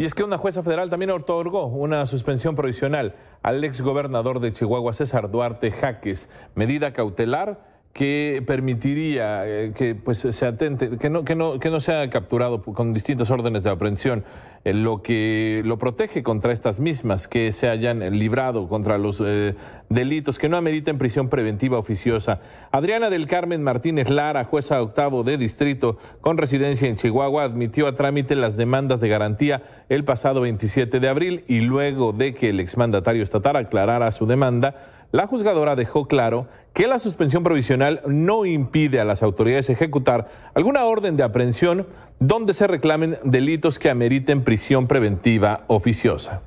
Y es que una jueza federal también otorgó una suspensión provisional al exgobernador de Chihuahua, César Duarte Jaques, medida cautelar que permitiría eh, que pues se atente, que no, que no, que no sea capturado con distintas órdenes de aprehensión, eh, lo que lo protege contra estas mismas que se hayan librado contra los eh, delitos que no ameriten prisión preventiva oficiosa. Adriana del Carmen Martínez Lara, jueza octavo de distrito con residencia en Chihuahua, admitió a trámite las demandas de garantía el pasado 27 de abril y luego de que el exmandatario estatal aclarara su demanda, la juzgadora dejó claro que la suspensión provisional no impide a las autoridades ejecutar alguna orden de aprehensión donde se reclamen delitos que ameriten prisión preventiva oficiosa.